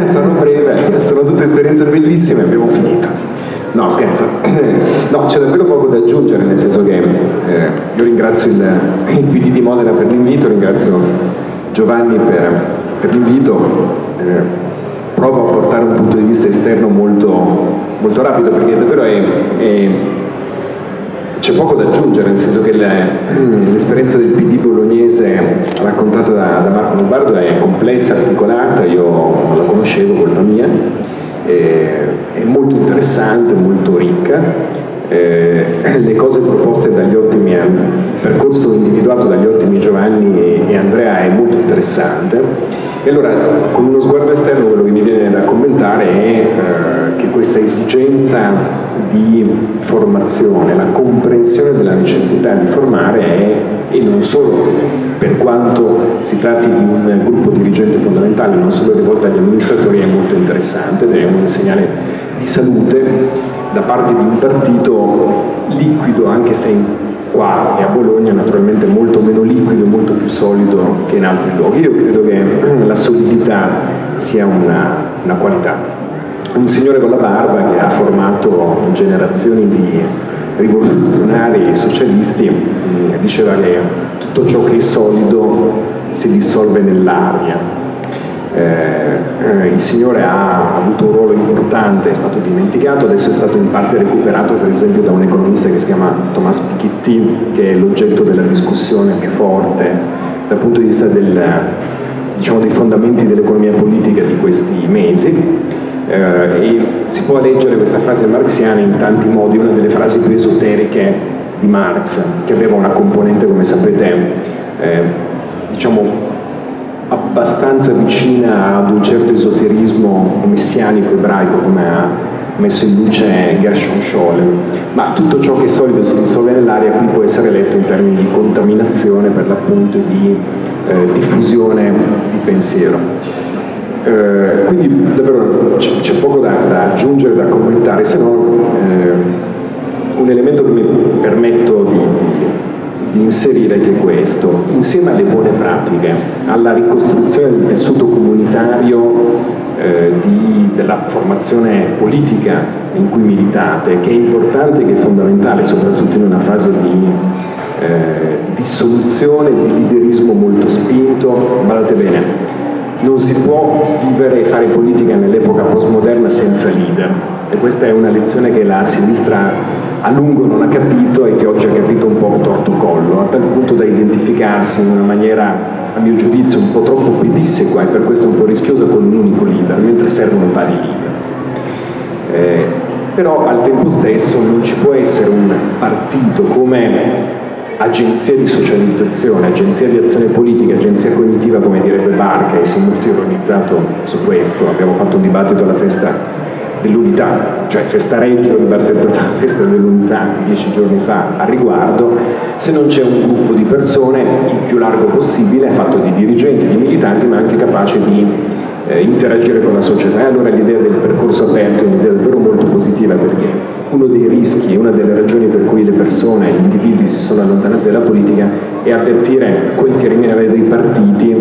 sarò breve, sono tutte esperienze bellissime, abbiamo finito. No, scherzo, no, c'è davvero poco da aggiungere, nel senso che eh, io ringrazio il, il PD di Modena per l'invito, ringrazio Giovanni per, per l'invito, eh, provo a portare un punto di vista esterno molto, molto rapido perché davvero è, è c'è poco da aggiungere, nel senso che l'esperienza del PD bolognese raccontata da, da Marco Lombardo è complessa, articolata, io la conoscevo, colpa mia, è molto interessante, molto ricca. Eh, le cose proposte dagli ottimi, il percorso individuato dagli ottimi Giovanni e, e Andrea è molto interessante. E allora, con uno sguardo esterno, quello che mi viene da commentare è eh, che questa esigenza di formazione, la comprensione della necessità di formare è, e non solo per quanto si tratti di un gruppo dirigente fondamentale, non solo rivolto agli amministratori, è molto interessante ed è un segnale di salute da parte di un partito liquido, anche se qua e a Bologna naturalmente molto meno liquido, molto più solido che in altri luoghi. Io credo che la solidità sia una, una qualità un signore con la barba che ha formato generazioni di rivoluzionari socialisti mm, diceva che tutto ciò che è solido si dissolve nell'aria. Eh, eh, il Signore ha avuto un ruolo importante, è stato dimenticato, adesso è stato in parte recuperato per esempio da un economista che si chiama Thomas Piketty, che è l'oggetto della discussione più forte dal punto di vista del, diciamo, dei fondamenti dell'economia politica di questi mesi e si può leggere questa frase marxiana in tanti modi, una delle frasi più esoteriche di Marx, che aveva una componente, come sapete, eh, diciamo abbastanza vicina ad un certo esoterismo messianico ebraico come ha messo in luce Gershon Scholem, ma tutto ciò che è solido si dissolve nell'aria qui può essere letto in termini di contaminazione per l'appunto di eh, diffusione di pensiero. Eh, quindi davvero c'è poco da, da, aggiungere, da commentare, se no eh, un elemento che mi permetto di, di, di inserire è che questo, insieme alle buone pratiche, alla ricostruzione del tessuto comunitario eh, di, della formazione politica in cui militate, che è importante, che è fondamentale, soprattutto in una fase di eh, dissoluzione, di liderismo molto spinto, guardate bene, non si può vivere e fare politica nell'epoca postmoderna senza leader e questa è una lezione che la sinistra a lungo non ha capito e che oggi ha capito un po' torto collo, a tal punto da identificarsi in una maniera, a mio giudizio, un po' troppo pedissequa e per questo un po' rischiosa con un unico leader, mentre servono vari leader. Eh, però al tempo stesso non ci può essere un partito come agenzia di socializzazione, agenzia di azione politica, agenzia cognitiva come direbbe Barca e si è molto ironizzato su questo, abbiamo fatto un dibattito alla festa dell'unità, cioè Festa Reggio ribattezzata la festa dell'unità dieci giorni fa a riguardo, se non c'è un gruppo di persone il più largo possibile, fatto di dirigenti, di militanti, ma anche capace di eh, interagire con la società. E allora l'idea del percorso aperto è un'idea davvero molto positiva perché uno dei rischi, una delle ragioni per cui le persone, gli individui si sono allontanati dalla politica è avvertire quel che rimane dei partiti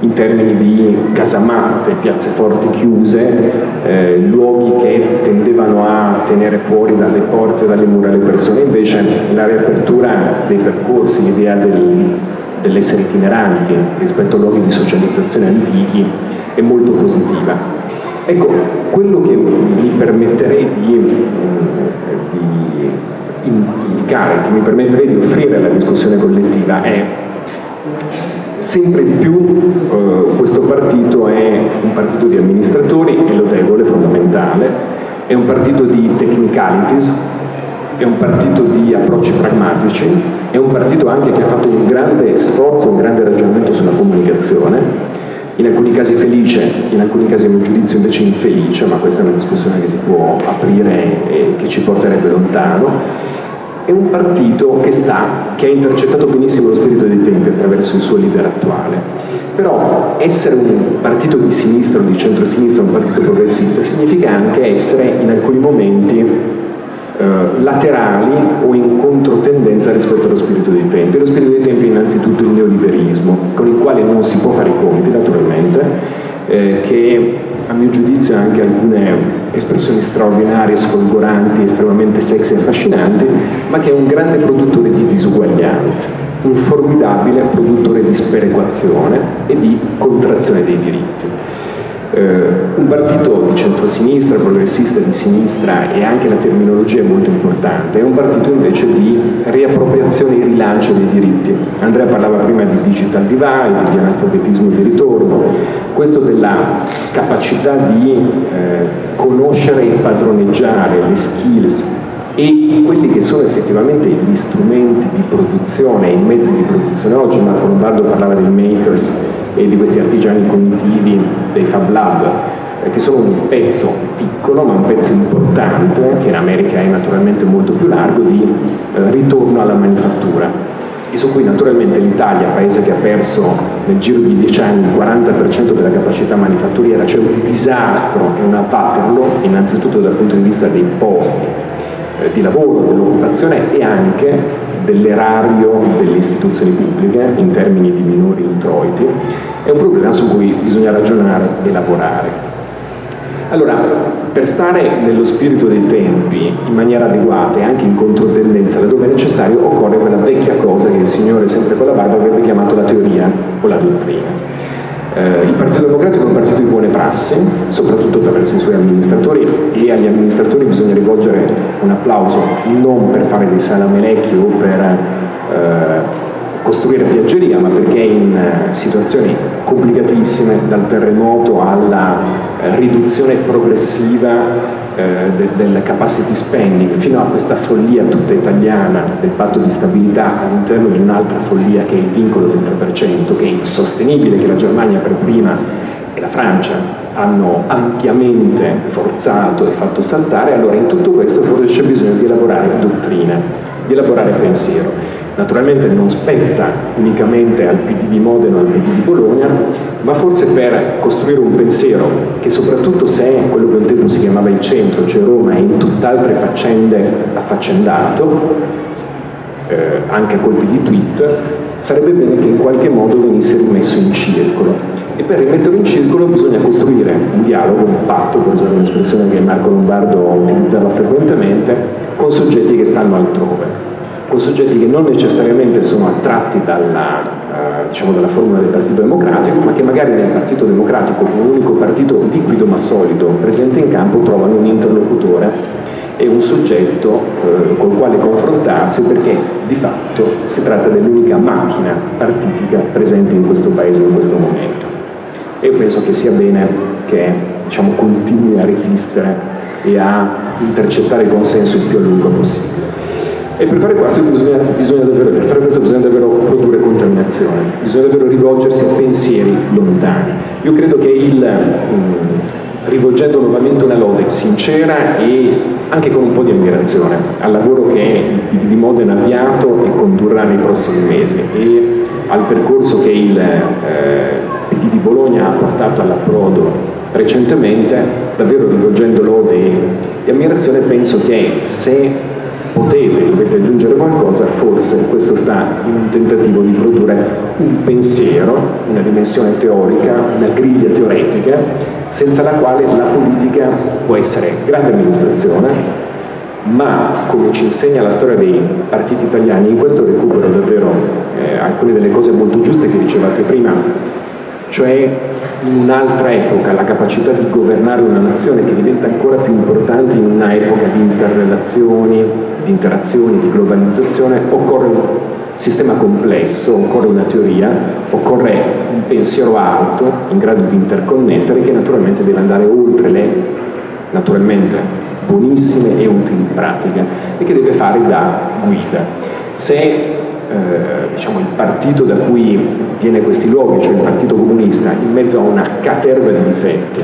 in termini di casamatte, piazze forti chiuse, eh, luoghi che tendevano a tenere fuori dalle porte, dalle mura le persone, invece la riapertura dei percorsi, l'idea del, dell'essere itineranti rispetto a luoghi di socializzazione antichi è molto positiva. Ecco, quello che mi permetterei di indicare, che mi permetterei di offrire alla discussione collettiva è sempre di più eh, questo partito è un partito di amministratori, è lodevole, fondamentale, è un partito di technicalities, è un partito di approcci pragmatici, è un partito anche che ha fatto un grande sforzo, un grande ragionamento sulla comunicazione, in alcuni casi felice, in alcuni casi a mio giudizio invece infelice, ma questa è una discussione che si può aprire e che ci porterebbe lontano. È un partito che sta, che ha intercettato benissimo lo spirito dei tempi attraverso il suo leader attuale. Però essere un partito di sinistra o di centrosinistra, un partito progressista, significa anche essere in alcuni momenti eh, laterali o in controtendenza rispetto allo spirito dei tempi. Lo spirito dei tempi è innanzitutto il neoliberismo, con il quale non si può fare i conti naturalmente, eh, che a mio giudizio anche alcune espressioni straordinarie, sfolgoranti, estremamente sexy e affascinanti, ma che è un grande produttore di disuguaglianze, un formidabile produttore di sperequazione e di contrazione dei diritti un partito di centrosinistra, progressista di sinistra e anche la terminologia è molto importante, è un partito invece di riappropriazione e rilancio dei diritti. Andrea parlava prima di digital divide, di analfabetismo di ritorno, questo della capacità di eh, conoscere e padroneggiare le skills e quelli che sono effettivamente gli strumenti di produzione, i mezzi di produzione. Oggi Marco Lombardo parlava dei makers e di questi artigiani cognitivi dei Fab Lab, eh, che sono un pezzo piccolo ma un pezzo importante, che in America è naturalmente molto più largo, di eh, ritorno alla manifattura e su cui naturalmente l'Italia, paese che ha perso nel giro di dieci anni il 40% della capacità manifatturiera, c'è un disastro e un abbatterlo innanzitutto dal punto di vista dei posti eh, di lavoro, dell'occupazione e anche dell'erario delle istituzioni pubbliche in termini di minori introiti, è un problema su cui bisogna ragionare e lavorare. Allora, per stare nello spirito dei tempi in maniera adeguata e anche in controtendenza laddove è necessario, occorre quella vecchia cosa che il Signore sempre con la barba avrebbe chiamato la teoria o la dottrina. Eh, il Partito Democratico è un partito di buone prassi, soprattutto attraverso i suoi amministratori e agli amministratori bisogna rivolgere un applauso non per fare dei salamelecchi o per eh, costruire piaggeria, ma perché in eh, situazioni complicatissime, dal terremoto alla eh, riduzione progressiva eh, de, del capacity spending fino a questa follia tutta italiana del patto di stabilità all'interno di un'altra follia che è il vincolo del 3%, che è insostenibile, che la Germania per prima e la Francia hanno ampiamente forzato e fatto saltare, allora in tutto questo forse c'è bisogno di elaborare dottrina, di elaborare pensiero naturalmente non spetta unicamente al PD di Modena o al PD di Bologna, ma forse per costruire un pensiero che soprattutto se quello che un tempo si chiamava il centro, cioè Roma, è in tutt'altre faccende affaccendato, eh, anche a colpi di tweet, sarebbe bene che in qualche modo venisse rimesso in circolo. E per rimetterlo in circolo bisogna costruire un dialogo, un patto, per usare un'espressione che Marco Lombardo utilizzava frequentemente, con soggetti che stanno altrove con soggetti che non necessariamente sono attratti dalla, eh, diciamo dalla formula del Partito Democratico, ma che magari nel Partito Democratico, un unico partito liquido ma solido presente in campo, trovano un interlocutore e un soggetto eh, col quale confrontarsi perché di fatto si tratta dell'unica macchina partitica presente in questo paese in questo momento. E io penso che sia bene che diciamo, continui a resistere e a intercettare il consenso il più a lungo possibile. E per fare questo bisogna, bisogna, davvero, per fare questo bisogna davvero produrre contaminazione, bisogna davvero rivolgersi a pensieri lontani. Io credo che il, mm, rivolgendo nuovamente una lode sincera e anche con un po' di ammirazione al lavoro che il PD di Modena ha avviato e condurrà nei prossimi mesi e al percorso che il eh, di Bologna ha portato all'approdo recentemente, davvero rivolgendo lode e ammirazione, penso che se potete, dovete aggiungere qualcosa, forse questo sta in un tentativo di produrre un pensiero, una dimensione teorica, una griglia teoretica, senza la quale la politica può essere grande amministrazione, ma come ci insegna la storia dei partiti italiani, in questo recupero davvero eh, alcune delle cose molto giuste che dicevate prima, cioè in un'altra epoca la capacità di governare una nazione che diventa ancora più importante in un'epoca di interrelazioni, di interazioni, di globalizzazione, occorre un sistema complesso, occorre una teoria, occorre un pensiero alto in grado di interconnettere che naturalmente deve andare oltre le naturalmente buonissime e utili pratiche e che deve fare da guida. Se eh, diciamo, il partito da cui viene questi luoghi, cioè il Partito Comunista, in mezzo a una caterva di difetti,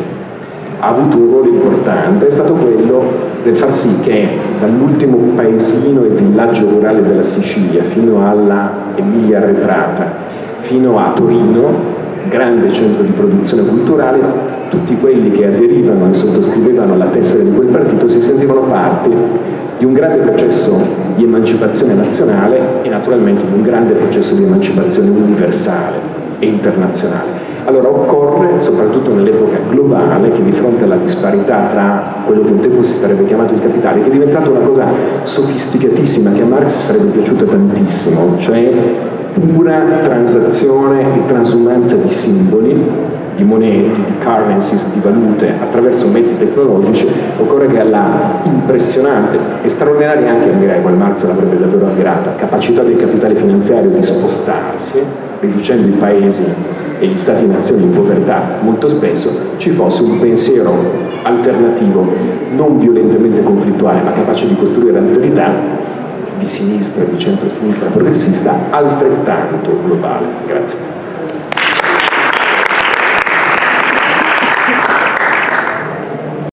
ha avuto un ruolo importante, è stato quello del far sì che dall'ultimo paesino e villaggio rurale della Sicilia fino alla Emilia Arretrata, fino a Torino, grande centro di produzione culturale, tutti quelli che aderivano e sottoscrivevano la tessera di quel partito si sentivano parte di un grande processo di emancipazione nazionale e naturalmente di un grande processo di emancipazione universale. E internazionale. Allora occorre, soprattutto nell'epoca globale, che di fronte alla disparità tra quello che un tempo si sarebbe chiamato il capitale, che è diventato una cosa sofisticatissima, che a Marx sarebbe piaciuta tantissimo, cioè pura transazione e transumanza di simboli, di moneti, di currencies, di valute attraverso mezzi tecnologici, occorre che alla impressionante e straordinaria anche ammirevole, Marx l'avrebbe davvero ammirata, capacità del capitale finanziario di spostarsi, riducendo i paesi e gli stati-nazioni in povertà molto spesso, ci fosse un pensiero alternativo, non violentemente conflittuale, ma capace di costruire alterità di sinistra, di centro-sinistra progressista, altrettanto globale. Grazie.